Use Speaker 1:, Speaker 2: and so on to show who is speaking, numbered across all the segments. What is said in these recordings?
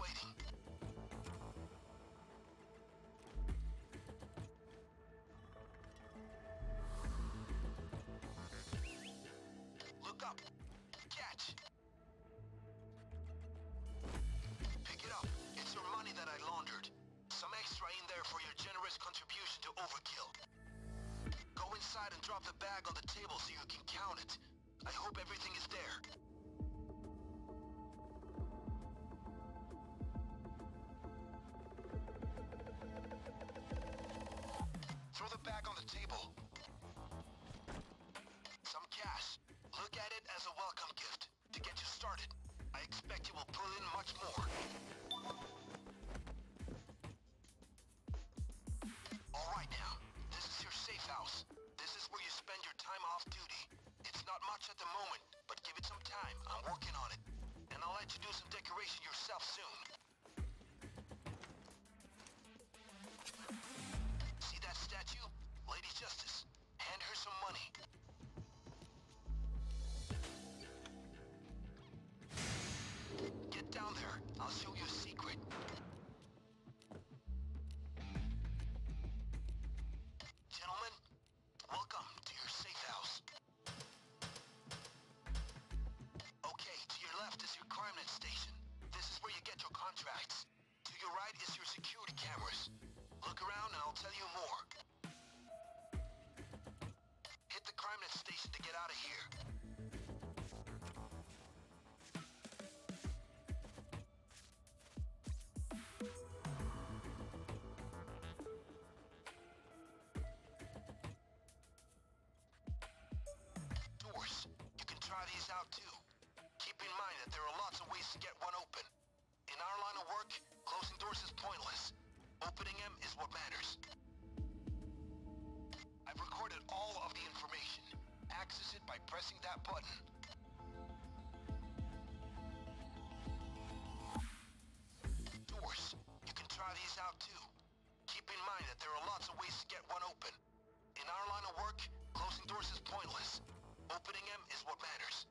Speaker 1: waiting. Look up. Catch. Pick it up. It's your money that I laundered. Some extra in there for your generous contribution to Overkill. Go inside and drop the bag on the table so you can count it. I hope everything is there. welcome gift to get you started. I expect you will pull in much more. Alright now, this is your safe house. This is where you spend your time off duty. It's not much at the moment, but give it some time. I'm working on it. And I'll let you do some decoration yourself soon. doors is pointless. Opening them is what matters. I've recorded all of the information. Access it by pressing that button. Doors. You can try these out too. Keep in mind that there are lots of ways to get one open. In our line of work, closing doors is pointless. Opening them is what matters.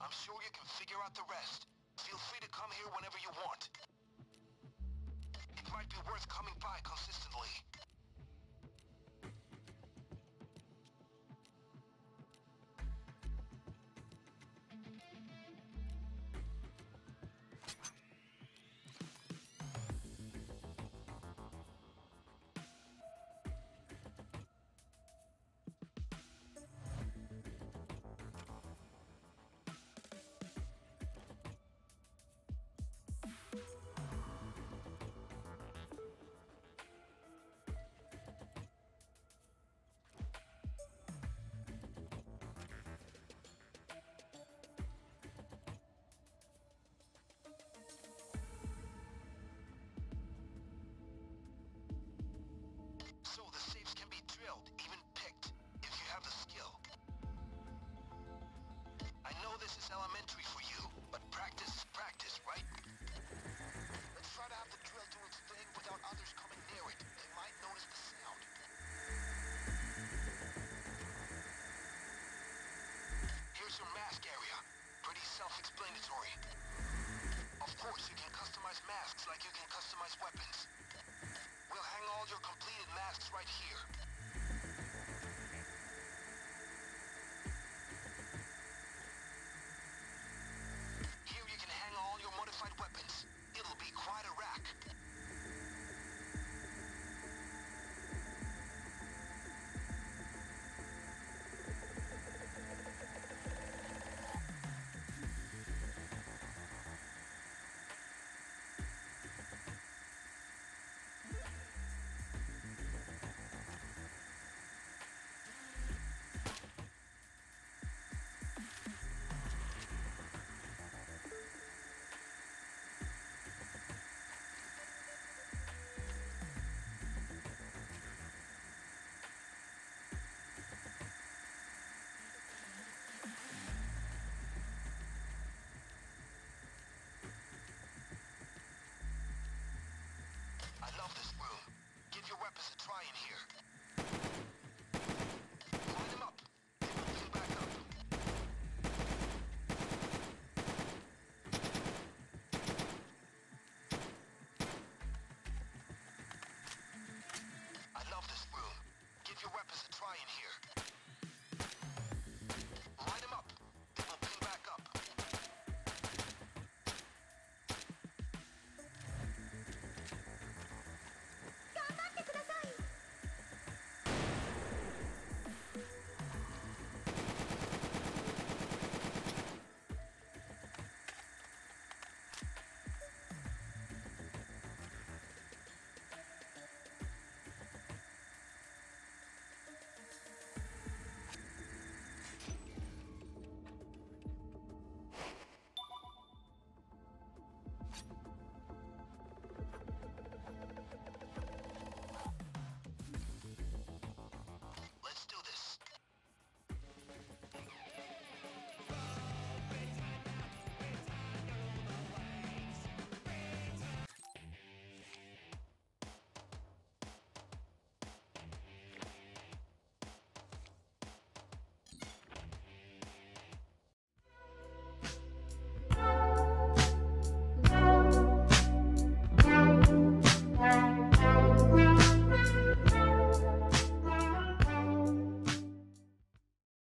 Speaker 1: I'm sure you can figure out the rest. Feel free to come here whenever you want. It might be worth coming by consistently. so the